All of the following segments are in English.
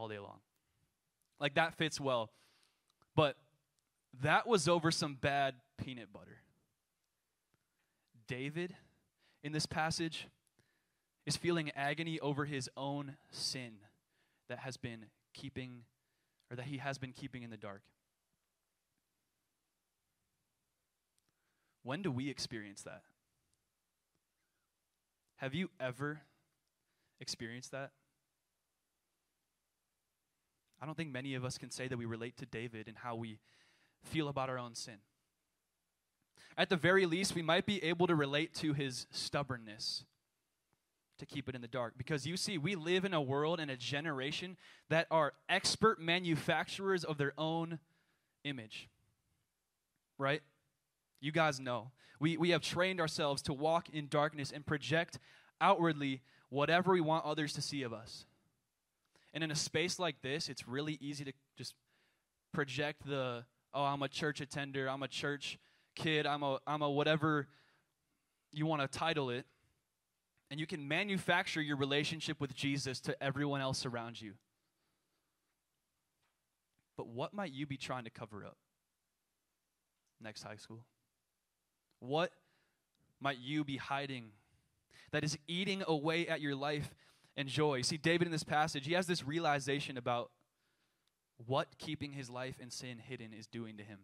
all day long. Like that fits well. But that was over some bad peanut butter. David, in this passage, is feeling agony over his own sin that has been keeping, or that he has been keeping in the dark. When do we experience that? Have you ever experienced that? I don't think many of us can say that we relate to David and how we feel about our own sin. At the very least, we might be able to relate to his stubbornness to keep it in the dark. Because you see, we live in a world and a generation that are expert manufacturers of their own image. Right? You guys know. We, we have trained ourselves to walk in darkness and project outwardly whatever we want others to see of us. And in a space like this, it's really easy to just project the, oh, I'm a church attender, I'm a church kid, I'm a, I'm a whatever you want to title it. And you can manufacture your relationship with Jesus to everyone else around you. But what might you be trying to cover up next high school? What might you be hiding that is eating away at your life and joy. See, David in this passage, he has this realization about what keeping his life in sin hidden is doing to him.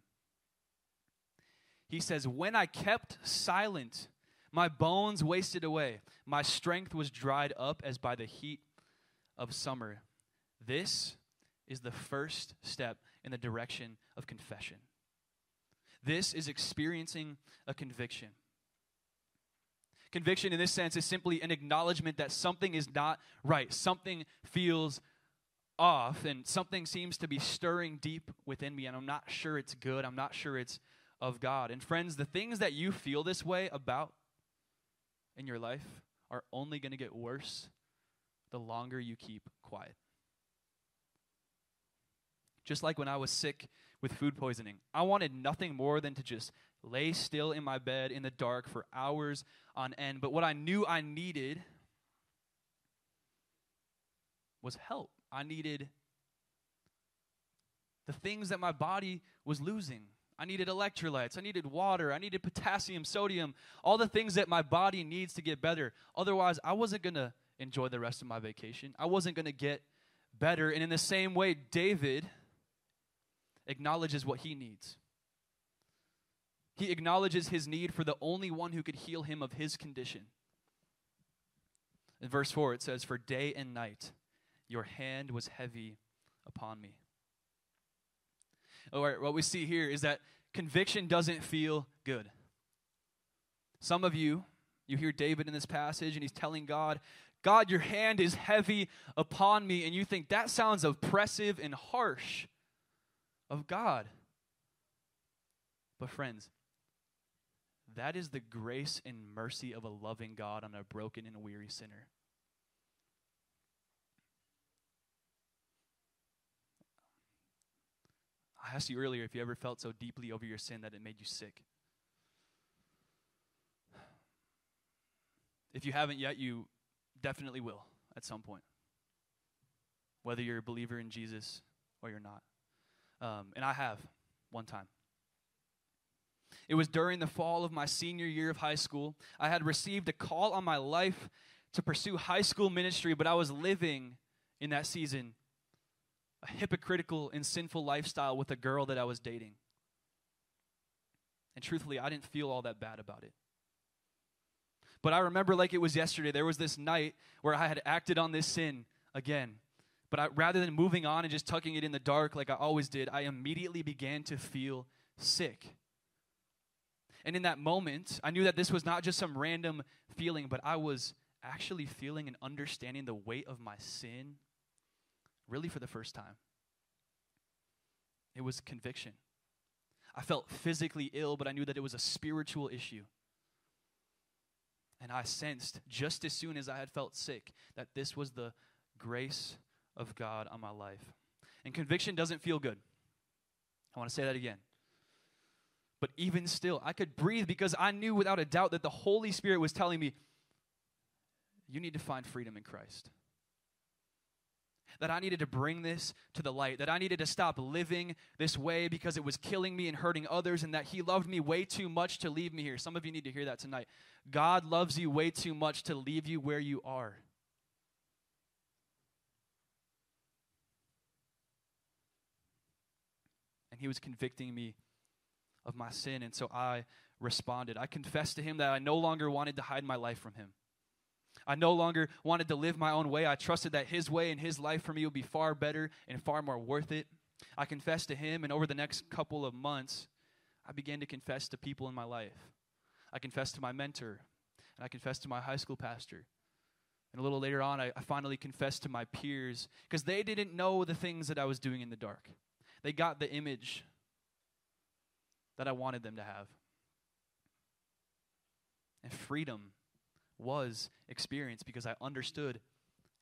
He says, When I kept silent, my bones wasted away, my strength was dried up as by the heat of summer. This is the first step in the direction of confession. This is experiencing a conviction. Conviction, in this sense, is simply an acknowledgement that something is not right. Something feels off, and something seems to be stirring deep within me, and I'm not sure it's good. I'm not sure it's of God. And, friends, the things that you feel this way about in your life are only going to get worse the longer you keep quiet. Just like when I was sick with food poisoning, I wanted nothing more than to just lay still in my bed in the dark for hours on end. But what I knew I needed was help. I needed the things that my body was losing. I needed electrolytes. I needed water. I needed potassium, sodium, all the things that my body needs to get better. Otherwise, I wasn't going to enjoy the rest of my vacation. I wasn't going to get better. And in the same way, David acknowledges what he needs. He acknowledges his need for the only one who could heal him of his condition. In verse 4, it says, For day and night your hand was heavy upon me. All right, what we see here is that conviction doesn't feel good. Some of you, you hear David in this passage, and he's telling God, God, your hand is heavy upon me. And you think that sounds oppressive and harsh of God. But, friends, that is the grace and mercy of a loving God on a broken and weary sinner. I asked you earlier if you ever felt so deeply over your sin that it made you sick. If you haven't yet, you definitely will at some point, whether you're a believer in Jesus or you're not. Um, and I have one time. It was during the fall of my senior year of high school. I had received a call on my life to pursue high school ministry, but I was living in that season a hypocritical and sinful lifestyle with a girl that I was dating. And truthfully, I didn't feel all that bad about it. But I remember like it was yesterday, there was this night where I had acted on this sin again. But I, rather than moving on and just tucking it in the dark like I always did, I immediately began to feel sick. And in that moment, I knew that this was not just some random feeling, but I was actually feeling and understanding the weight of my sin really for the first time. It was conviction. I felt physically ill, but I knew that it was a spiritual issue. And I sensed just as soon as I had felt sick that this was the grace of God on my life. And conviction doesn't feel good. I want to say that again. But even still, I could breathe because I knew without a doubt that the Holy Spirit was telling me, you need to find freedom in Christ. that I needed to bring this to the light, that I needed to stop living this way because it was killing me and hurting others, and that He loved me way too much to leave me here. Some of you need to hear that tonight. God loves you way too much to leave you where you are. And He was convicting me of my sin, and so I responded. I confessed to Him that I no longer wanted to hide my life from Him. I no longer wanted to live my own way. I trusted that His way and His life for me would be far better and far more worth it. I confessed to Him, and over the next couple of months, I began to confess to people in my life. I confessed to my mentor, and I confessed to my high school pastor. And a little later on, I, I finally confessed to my peers because they didn't know the things that I was doing in the dark. They got the image that I wanted them to have. And freedom was experienced because I understood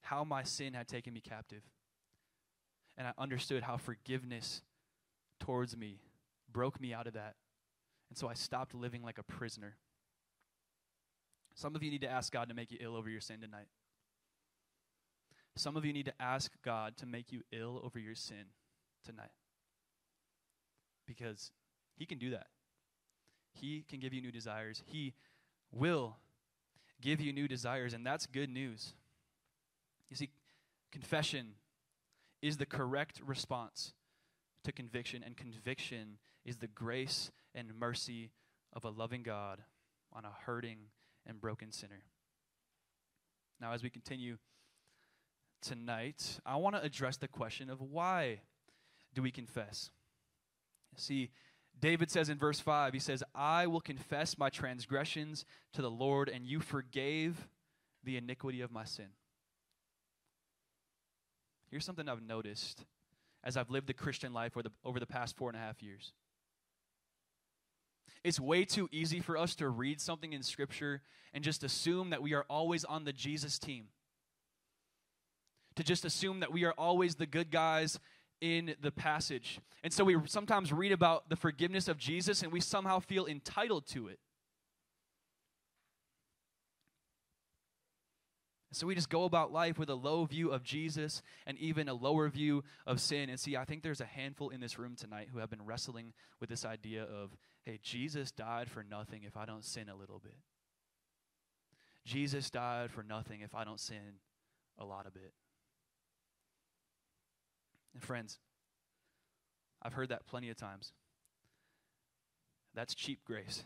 how my sin had taken me captive. And I understood how forgiveness towards me broke me out of that. And so I stopped living like a prisoner. Some of you need to ask God to make you ill over your sin tonight. Some of you need to ask God to make you ill over your sin tonight. Because He can do that. He can give you new desires. He will give you new desires, and that's good news. You see, confession is the correct response to conviction, and conviction is the grace and mercy of a loving God on a hurting and broken sinner. Now, as we continue tonight, I want to address the question of why do we confess? See, David says in verse 5, he says, I will confess my transgressions to the Lord, and you forgave the iniquity of my sin. Here's something I've noticed as I've lived the Christian life over the, over the past four and a half years. It's way too easy for us to read something in Scripture and just assume that we are always on the Jesus team. To just assume that we are always the good guys in the passage. And so we sometimes read about the forgiveness of Jesus and we somehow feel entitled to it. So we just go about life with a low view of Jesus and even a lower view of sin. And see, I think there's a handful in this room tonight who have been wrestling with this idea of, hey, Jesus died for nothing if I don't sin a little bit. Jesus died for nothing if I don't sin a lot of it. And friends, I've heard that plenty of times. That's cheap grace.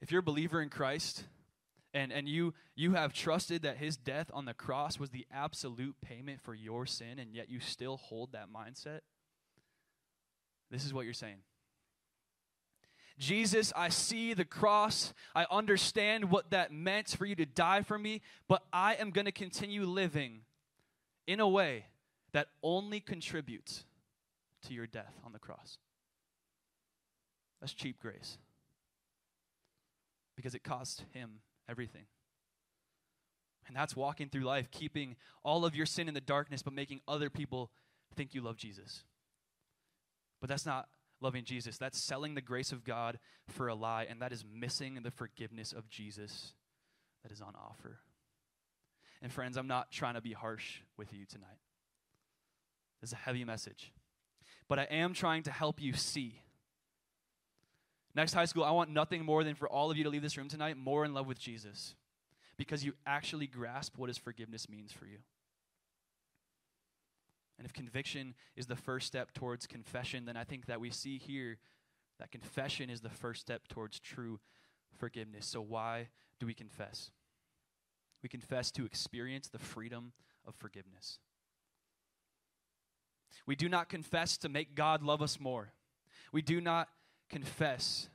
If you're a believer in Christ and, and you, you have trusted that his death on the cross was the absolute payment for your sin, and yet you still hold that mindset, this is what you're saying. Jesus, I see the cross. I understand what that meant for you to die for me, but I am going to continue living in a way that only contributes to your death on the cross. That's cheap grace. Because it cost him everything. And that's walking through life, keeping all of your sin in the darkness, but making other people think you love Jesus. But that's not loving Jesus. That's selling the grace of God for a lie, and that is missing the forgiveness of Jesus that is on offer. And friends, I'm not trying to be harsh with you tonight. It's a heavy message. But I am trying to help you see. Next high school, I want nothing more than for all of you to leave this room tonight more in love with Jesus because you actually grasp what his forgiveness means for you. And if conviction is the first step towards confession, then I think that we see here that confession is the first step towards true forgiveness. So, why do we confess? We confess to experience the freedom of forgiveness. We do not confess to make God love us more. We do not confess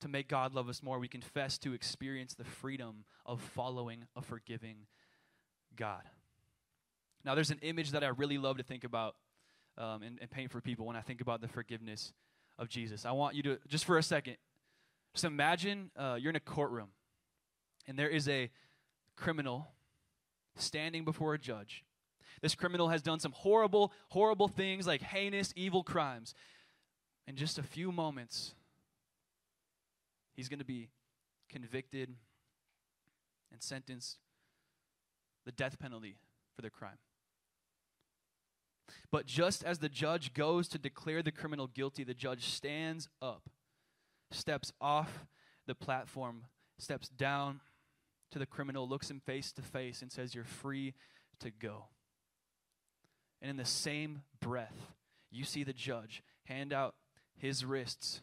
to make God love us more. We confess to experience the freedom of following a forgiving God. Now, there's an image that I really love to think about um, and, and paint for people when I think about the forgiveness of Jesus. I want you to, just for a second, just imagine uh, you're in a courtroom and there is a criminal standing before a judge. This criminal has done some horrible, horrible things like heinous, evil crimes. In just a few moments, he's going to be convicted and sentenced the death penalty for their crime. But just as the judge goes to declare the criminal guilty, the judge stands up, steps off the platform, steps down to the criminal, looks him face to face, and says, You're free to go. And in the same breath, you see the judge hand out his wrists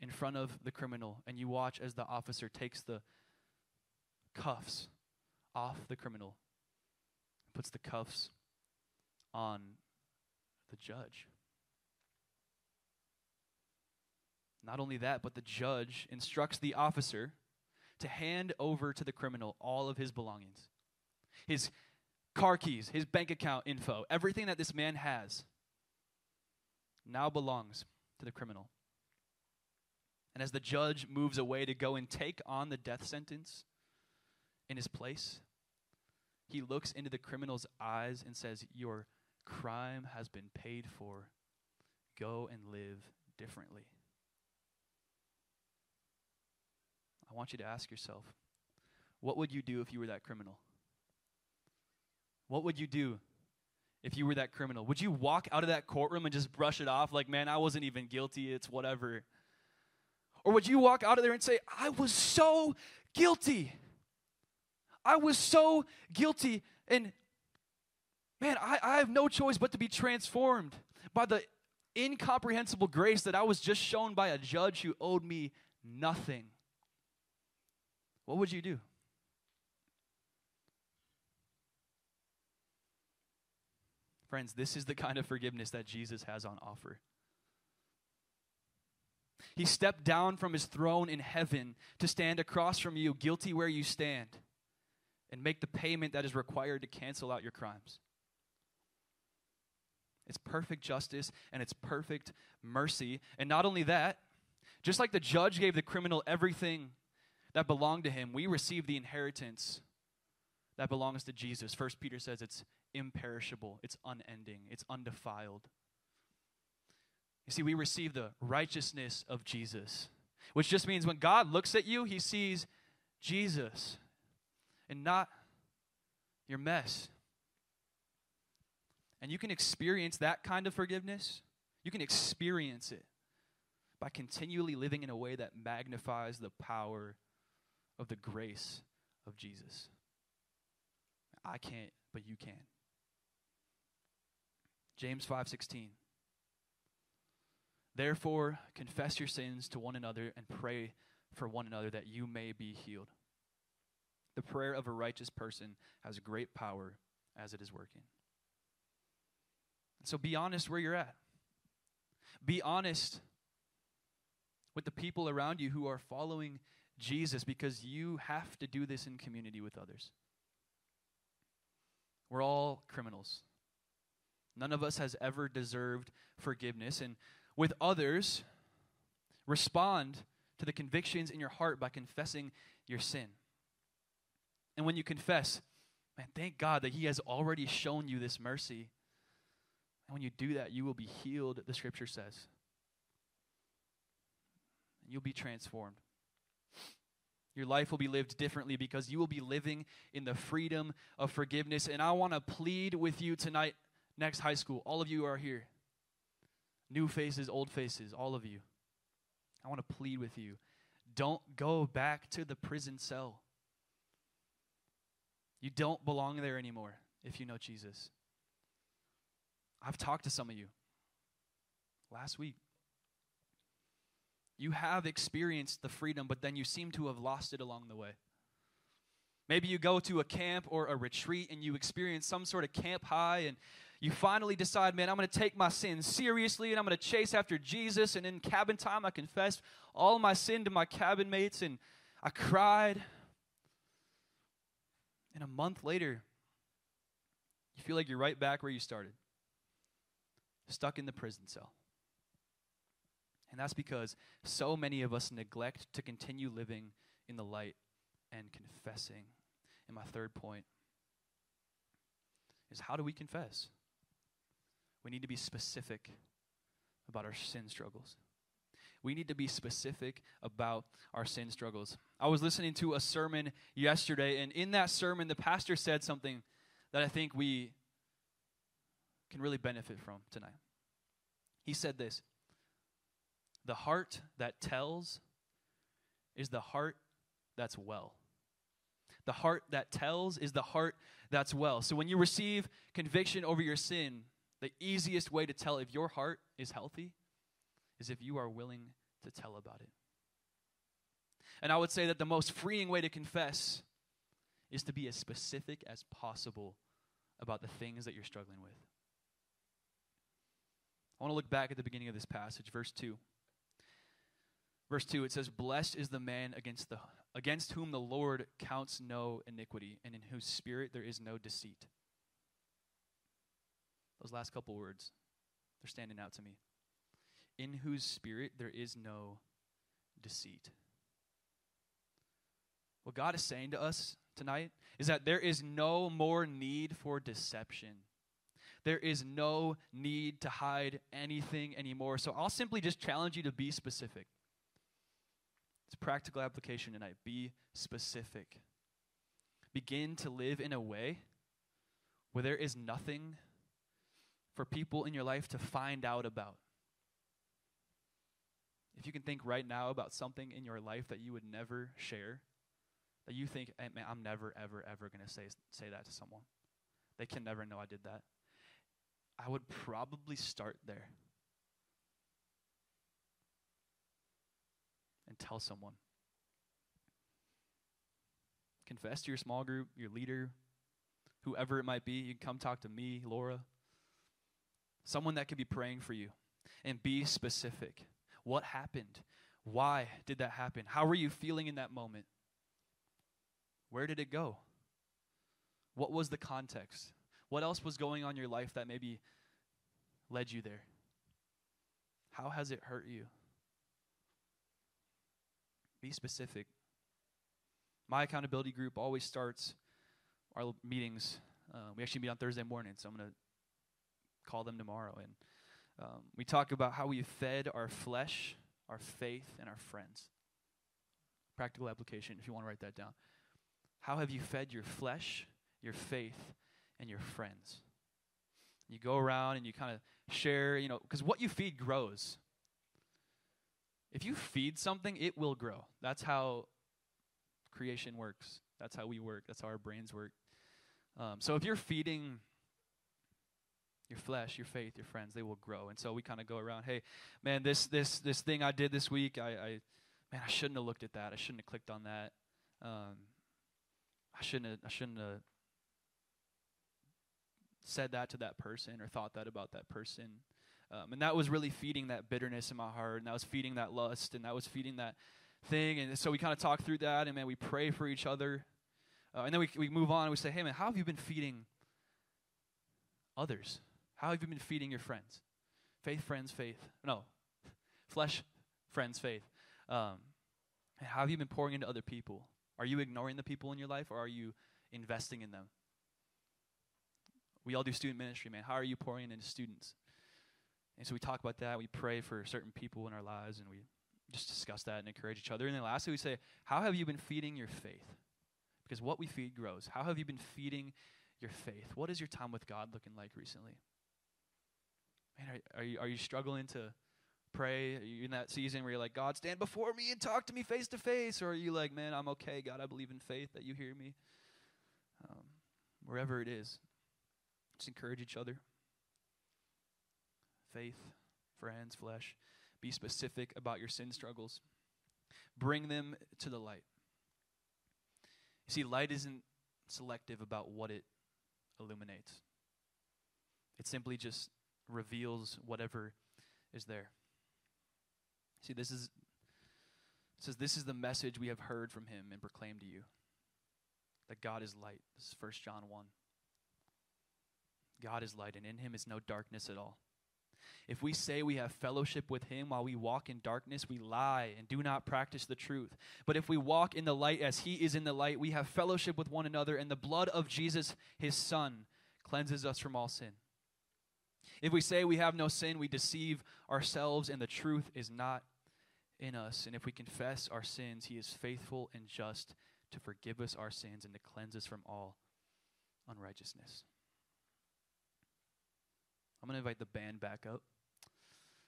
in front of the criminal, and you watch as the officer takes the cuffs off the criminal, puts the cuffs on the judge. Not only that, but the judge instructs the officer to hand over to the criminal all of his belongings his car keys, his bank account info, everything that this man has now belongs to the criminal. And as the judge moves away to go and take on the death sentence in his place, he looks into the criminal's eyes and says, Your crime has been paid for. Go and live differently. I want you to ask yourself what would you do if you were that criminal? What would you do if you were that criminal? Would you walk out of that courtroom and just brush it off like, man, I wasn't even guilty, it's whatever? Or would you walk out of there and say, I was so guilty? I was so guilty. And man, I, I have no choice but to be transformed by the incomprehensible grace that I was just shown by a judge who owed me nothing. What would you do? Friends, this is the kind of forgiveness that Jesus has on offer. He stepped down from his throne in heaven to stand across from you, guilty where you stand, and make the payment that is required to cancel out your crimes. It's perfect justice and it's perfect mercy. And not only that, just like the judge gave the criminal everything that belonged to him, we receive the inheritance that belongs to Jesus. First Peter says it's imperishable, it's unending, it's undefiled. You see, we receive the righteousness of Jesus, which just means when God looks at you, he sees Jesus and not your mess. And you can experience that kind of forgiveness. You can experience it by continually living in a way that magnifies the power of the grace of Jesus. I can't, but you can. James 5:16 Therefore confess your sins to one another and pray for one another that you may be healed. The prayer of a righteous person has great power as it is working. So be honest where you're at. Be honest with the people around you who are following Jesus because you have to do this in community with others. We're all criminals. None of us has ever deserved forgiveness. And with others, respond to the convictions in your heart by confessing your sin. And when you confess, man, thank God that He has already shown you this mercy. And when you do that, you will be healed, the scripture says. You'll be transformed. Your life will be lived differently because you will be living in the freedom of forgiveness. And I want to plead with you tonight Next high school, all of you are here. New faces, old faces, all of you. I want to plead with you. Don't go back to the prison cell. You don't belong there anymore if you know Jesus. I've talked to some of you last week. You have experienced the freedom, but then you seem to have lost it along the way. Maybe you go to a camp or a retreat and you experience some sort of camp high and you finally decide, man, I'm going to take my sin seriously and I'm going to chase after Jesus. And in cabin time, I confessed all my sin to my cabin mates and I cried. And a month later, you feel like you're right back where you started, stuck in the prison cell. And that's because so many of us neglect to continue living in the light and confessing. And my third point is how do we confess? We need to be specific about our sin struggles. We need to be specific about our sin struggles. I was listening to a sermon yesterday, and in that sermon, the pastor said something that I think we can really benefit from tonight. He said this The heart that tells is the heart that's well. The heart that tells is the heart that's well. So when you receive conviction over your sin, the easiest way to tell if your heart is healthy is if you are willing to tell about it. And I would say that the most freeing way to confess is to be as specific as possible about the things that you're struggling with. I want to look back at the beginning of this passage, verse 2. Verse 2 it says blessed is the man against the against whom the Lord counts no iniquity and in whose spirit there is no deceit. Those last couple words they're standing out to me. In whose spirit there is no deceit. What God is saying to us tonight is that there is no more need for deception. There is no need to hide anything anymore. So I'll simply just challenge you to be specific. It's practical application tonight. Be specific. Begin to live in a way where there is nothing for people in your life to find out about. If you can think right now about something in your life that you would never share, that you think, hey, man, I'm never, ever, ever going to say, say that to someone. They can never know I did that. I would probably start there. And tell someone. Confess to your small group, your leader, whoever it might be. You can come talk to me, Laura. Someone that could be praying for you. And be specific. What happened? Why did that happen? How were you feeling in that moment? Where did it go? What was the context? What else was going on in your life that maybe led you there? How has it hurt you? Be specific. My accountability group always starts our meetings. Uh, we actually meet on Thursday morning, so I'm going to call them tomorrow. And um, we talk about how we fed our flesh, our faith, and our friends. Practical application, if you want to write that down. How have you fed your flesh, your faith, and your friends? You go around and you kind of share, you know, because what you feed grows. If you feed something, it will grow. That's how creation works. That's how we work. That's how our brains work. Um, so if you're feeding your flesh, your faith, your friends, they will grow. And so we kind of go around, hey, man, this this this thing I did this week, I, I man, I shouldn't have looked at that. I shouldn't have clicked on that. Um, I shouldn't have, I shouldn't have said that to that person or thought that about that person. Um, and that was really feeding that bitterness in my heart, and that was feeding that lust, and that was feeding that thing. And so we kind of talk through that, and man, we pray for each other. Uh, and then we, we move on and we say, hey, man, how have you been feeding others? How have you been feeding your friends? Faith, friends, faith. No, flesh, friends, faith. Um, how have you been pouring into other people? Are you ignoring the people in your life or are you investing in them? We all do student ministry, man. How are you pouring into students? And so we talk about that. We pray for certain people in our lives and we just discuss that and encourage each other. And then lastly, we say, How have you been feeding your faith? Because what we feed grows. How have you been feeding your faith? What is your time with God looking like recently? Man, are, are, you, are you struggling to pray? Are you in that season where you're like, God, stand before me and talk to me face to face? Or are you like, man, I'm okay. God, I believe in faith that you hear me? Um, wherever it is, just encourage each other. Faith, friends, flesh. Be specific about your sin struggles. Bring them to the light. You see, light isn't selective about what it illuminates, it simply just reveals whatever is there. See, this is says this is the message we have heard from him and proclaimed to you. That God is light. This is 1 John 1. God is light, and in him is no darkness at all. If we say we have fellowship with him while we walk in darkness, we lie and do not practice the truth. But if we walk in the light as he is in the light, we have fellowship with one another, and the blood of Jesus, his son, cleanses us from all sin. If we say we have no sin, we deceive ourselves, and the truth is not in us. And if we confess our sins, he is faithful and just to forgive us our sins and to cleanse us from all unrighteousness. I'm going to invite the band back up,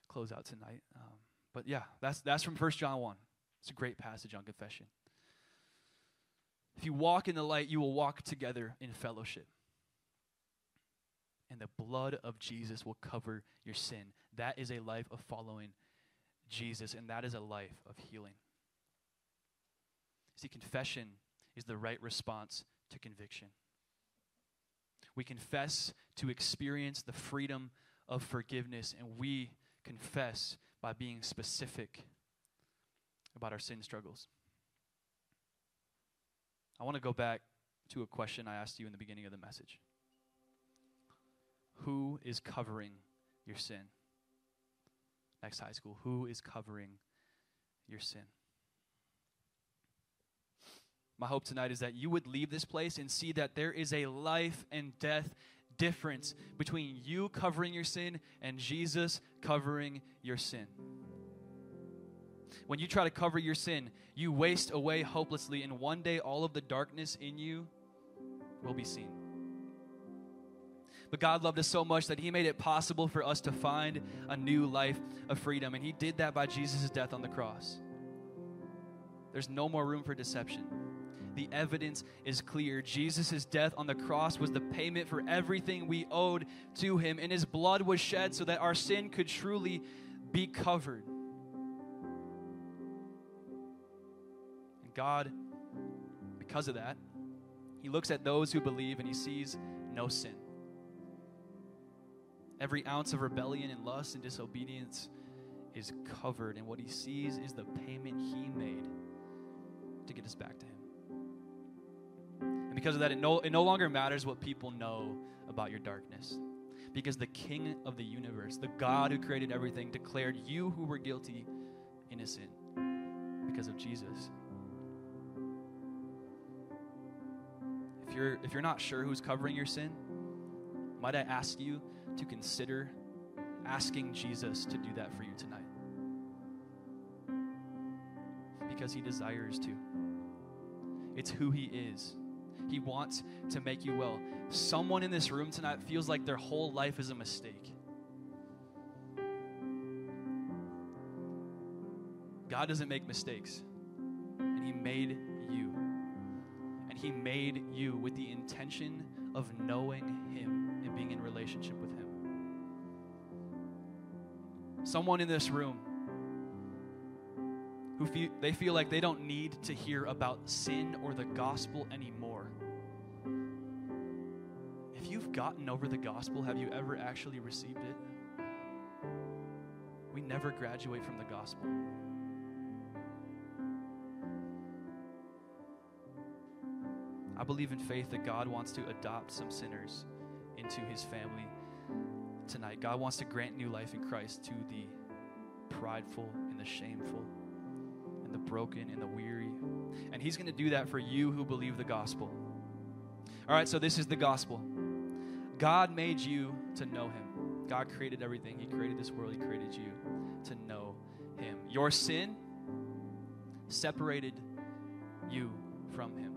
close out tonight. Um, but yeah, that's, that's from 1 John 1. It's a great passage on confession. If you walk in the light, you will walk together in fellowship. And the blood of Jesus will cover your sin. That is a life of following Jesus, and that is a life of healing. See, confession is the right response to conviction. We confess to experience the freedom of forgiveness, and we confess by being specific about our sin struggles. I want to go back to a question I asked you in the beginning of the message Who is covering your sin? Next high school, who is covering your sin? My hope tonight is that you would leave this place and see that there is a life and death difference between you covering your sin and Jesus covering your sin. When you try to cover your sin, you waste away hopelessly, and one day all of the darkness in you will be seen. But God loved us so much that He made it possible for us to find a new life of freedom, and He did that by Jesus' death on the cross. There's no more room for deception the evidence is clear. Jesus' death on the cross was the payment for everything we owed to him, and his blood was shed so that our sin could truly be covered. And God, because of that, he looks at those who believe and he sees no sin. Every ounce of rebellion and lust and disobedience is covered, and what he sees is the payment he made to get us back to him And because of that, it no, it no longer matters what people know about your darkness. Because the King of the universe, the God who created everything, declared you who were guilty innocent because of Jesus. If you're, if you're not sure who's covering your sin, might I ask you to consider asking Jesus to do that for you tonight? Because he desires to. It's who he is. He wants to make you well. Someone in this room tonight feels like their whole life is a mistake. God doesn't make mistakes, and He made you. And He made you with the intention of knowing Him and being in relationship with Him. Someone in this room who feel, they feel like they don't need to hear about sin or the gospel anymore. If you've gotten over the gospel, have you ever actually received it? We never graduate from the gospel. I believe in faith that God wants to adopt some sinners into his family tonight. God wants to grant new life in Christ to the prideful and the shameful and the broken and the weary. And He's going to do that for you who believe the gospel. All right, so this is the gospel. God made you to know Him. God created everything. He created this world. He created you to know Him. Your sin separated you from Him.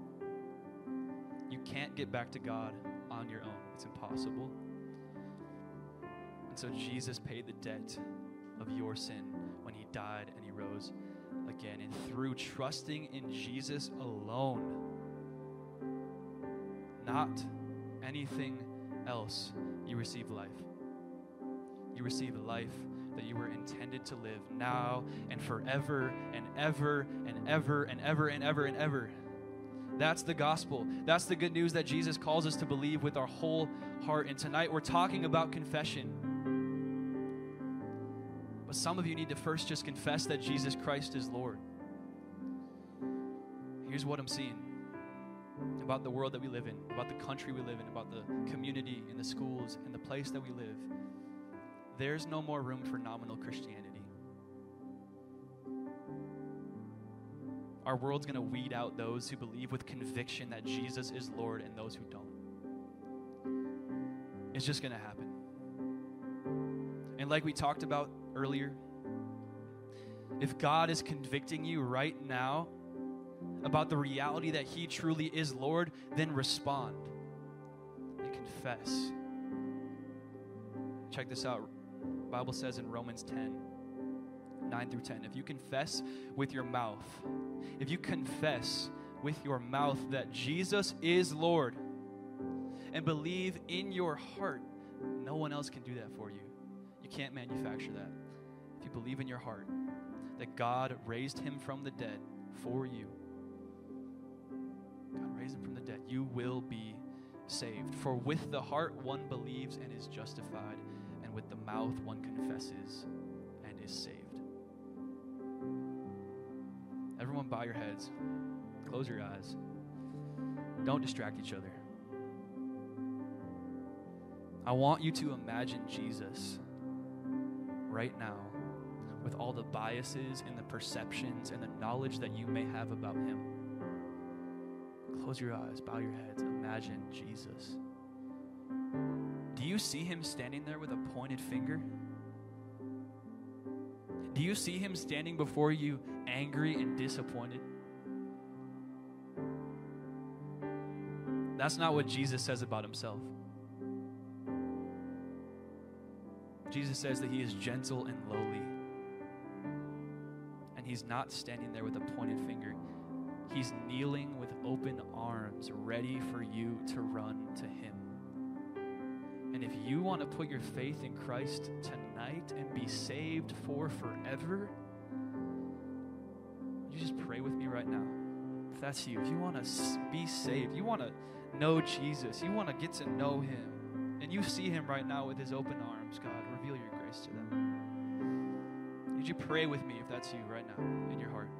You can't get back to God on your own, it's impossible. So Jesus paid the debt of your sin when He died and He rose again. And through trusting in Jesus alone, not anything else, you receive life. You receive life that you were intended to live now and forever and ever and ever and ever and ever and ever. That's the gospel. That's the good news that Jesus calls us to believe with our whole heart. And tonight we're talking about confession. But some of you need to first just confess that Jesus Christ is Lord. Here's what I'm seeing about the world that we live in, about the country we live in, about the community and the schools and the place that we live. There's no more room for nominal Christianity. Our world's going to weed out those who believe with conviction that Jesus is Lord and those who don't. It's just going to happen. And like we talked about earlier, if God is convicting you right now about the reality that He truly is Lord, then respond and confess. check this out. Bible says in Romans 10, 9 through 10, if you confess with your mouth, if you confess with your mouth that Jesus is Lord and believe in your heart, no one else can do that for you. You can't manufacture that. You believe in your heart that God raised him from the dead for you, God raised him from the dead, you will be saved. For with the heart one believes and is justified, and with the mouth one confesses and is saved. Everyone, bow your heads, close your eyes. Don't distract each other. I want you to imagine Jesus right now with all the biases and the perceptions and the knowledge that you may have about him. Close your eyes, bow your heads, imagine Jesus. Do you see him standing there with a pointed finger? Do you see him standing before you angry and disappointed? That's not what Jesus says about himself. Jesus says that he is gentle and lowly. He's not standing there with a pointed finger. He's kneeling with open arms, ready for you to run to him. And if you want to put your faith in Christ tonight and be saved for forever, you just pray with me right now. If that's you, if you want to be saved, you want to know Jesus, you want to get to know him, and you see him right now with his open arms, God, reveal your grace to them. You pray with me if that's you right now in your heart?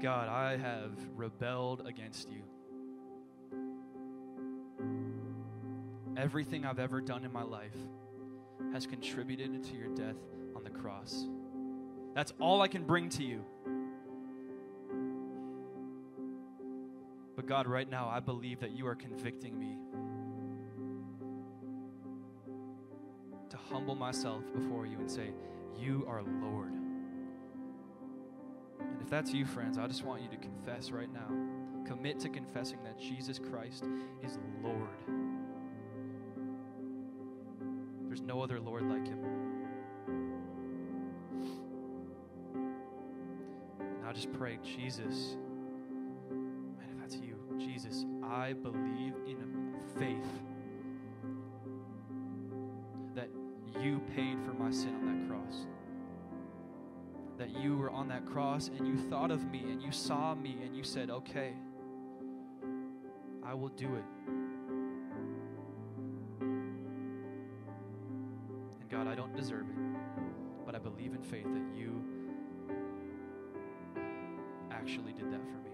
God, I have rebelled against you. Everything I've ever done in my life has contributed to your death on the cross. That's all I can bring to you. But God, right now, I believe that you are convicting me humble myself before you and say, You are Lord. And if that's you, friends, I just want you to confess right now. Commit to confessing that Jesus Christ is Lord. There's no other Lord like him. And I just pray, Jesus, man, if that's you, Jesus, I believe in faith you paid for my sin on that cross. That you were on that cross and you thought of me and you saw me and you said, okay, I will do it. And God, I don't deserve it, but I believe in faith that you actually did that for me.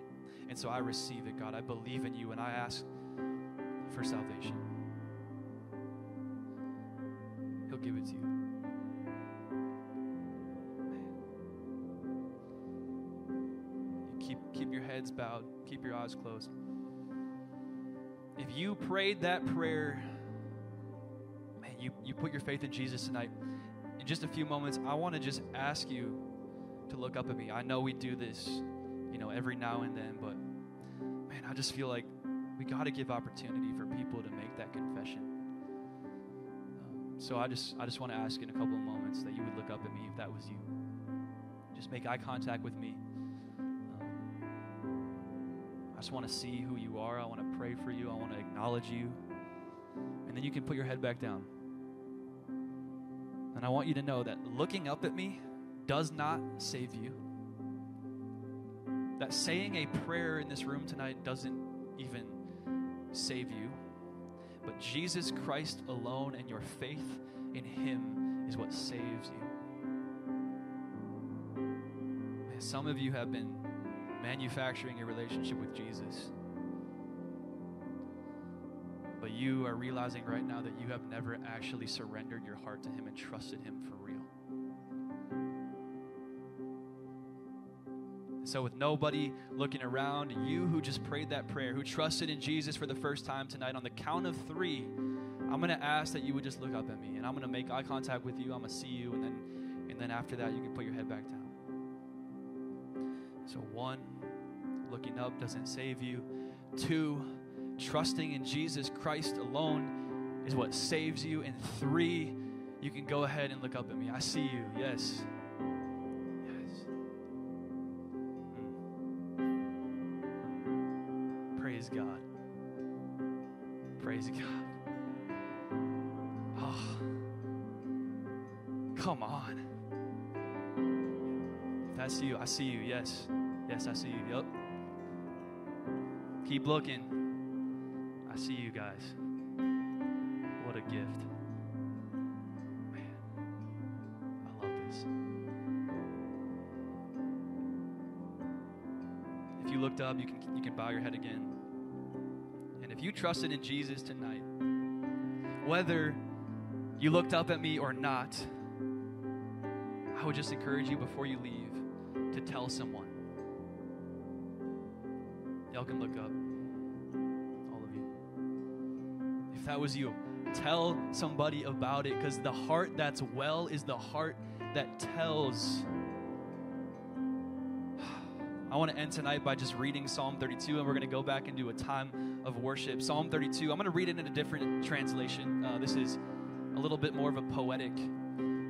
And so I receive it, God. I believe in you and I ask for salvation. Bowed, keep your eyes closed. If you prayed that prayer, man, you, you put your faith in Jesus tonight. In just a few moments, I want to just ask you to look up at me. I know we do this, you know, every now and then, but man, I just feel like we got to give opportunity for people to make that confession. So I just I just want to ask in a couple of moments that you would look up at me if that was you. Just make eye contact with me. I just want to see who you are. I want to pray for you. I want to acknowledge you. And then you can put your head back down. And I want you to know that looking up at me does not save you. That saying a prayer in this room tonight doesn't even save you. But Jesus Christ alone and your faith in Him is what saves you. Some of you have been manufacturing a relationship with Jesus. But you are realizing right now that you have never actually surrendered your heart to Him and trusted Him for real. So, with nobody looking around, you who just prayed that prayer, who trusted in Jesus for the first time tonight, on the count of three, I'm going to ask that you would just look up at me, and I'm going to make eye contact with you. I'm going to see you, and then, and then after that, you can put your head back down. So, one, looking up doesn't save you. Two, trusting in Jesus Christ alone is what saves you. And three, you can go ahead and look up at me. I see you. Yes. Yes. Mm. Praise God. Praise God. Oh. Come on. If that's you, I see you. Yes. Yes, I see you. Yep. Keep looking. I see you guys. What a gift. Man, I love this. If you looked up, you can you can bow your head again. And if you trusted in Jesus tonight, whether you looked up at me or not, I would just encourage you before you leave to tell someone. Y'all can look up. All of you. If that was you, tell somebody about it because the heart that's well is the heart that tells. I want to end tonight by just reading Psalm 32, and we're going to go back and do a time of worship. Psalm 32, I'm going to read it in a different translation. Uh, this is a little bit more of a poetic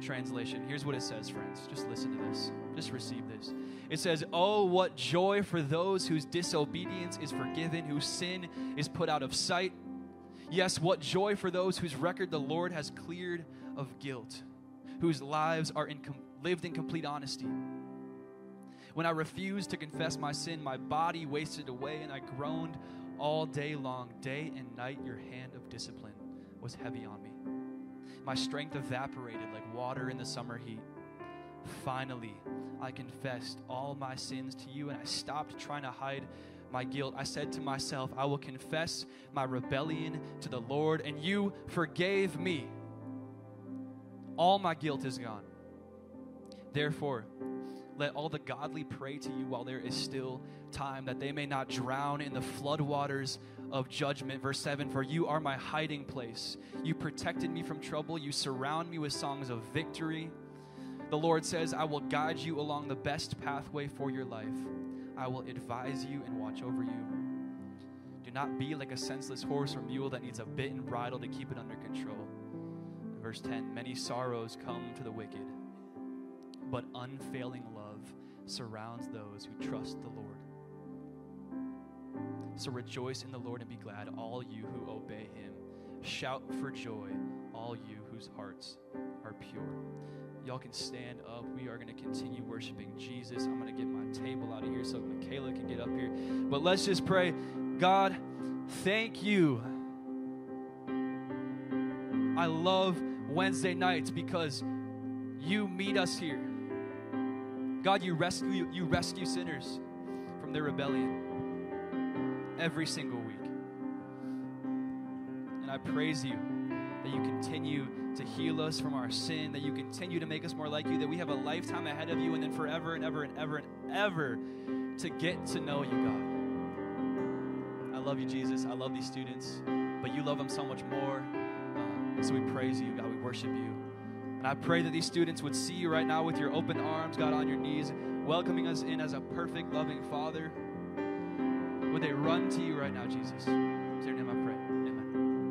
translation. Here's what it says, friends. Just listen to this. Just receive this. It says, Oh, what joy for those whose disobedience is forgiven, whose sin is put out of sight. Yes, what joy for those whose record the Lord has cleared of guilt, whose lives are in com- lived in complete honesty. When I refused to confess my sin, my body wasted away, and I groaned all day long. Day and night, your hand of discipline was heavy on me. My strength evaporated like water in the summer heat. Finally, I confessed all my sins to you, and I stopped trying to hide my guilt. I said to myself, I will confess my rebellion to the Lord, and you forgave me. All my guilt is gone. Therefore, let all the godly pray to you while there is still time, that they may not drown in the floodwaters of judgment. Verse 7 For you are my hiding place. You protected me from trouble. You surround me with songs of victory. The Lord says, I will guide you along the best pathway for your life. I will advise you and watch over you. Do not be like a senseless horse or mule that needs a bit and bridle to keep it under control. Verse 10 Many sorrows come to the wicked, but unfailing love surrounds those who trust the Lord. So rejoice in the Lord and be glad, all you who obey him. Shout for joy, all you whose hearts are pure. Y'all can stand up. We are going to continue worshiping Jesus. I'm going to get my table out of here so Michaela can get up here. But let's just pray. God, thank you. I love Wednesday nights because you meet us here. God, you rescue you rescue sinners from their rebellion every single week. And I praise you that you continue to heal us from our sin, that you continue to make us more like you, that we have a lifetime ahead of you, and then forever and ever and ever and ever to get to know you, God. I love you, Jesus. I love these students, but you love them so much more. Uh, so we praise you, God. We worship you. And I pray that these students would see you right now with your open arms, God, on your knees, welcoming us in as a perfect, loving Father. Would they run to you right now, Jesus? In your name I pray.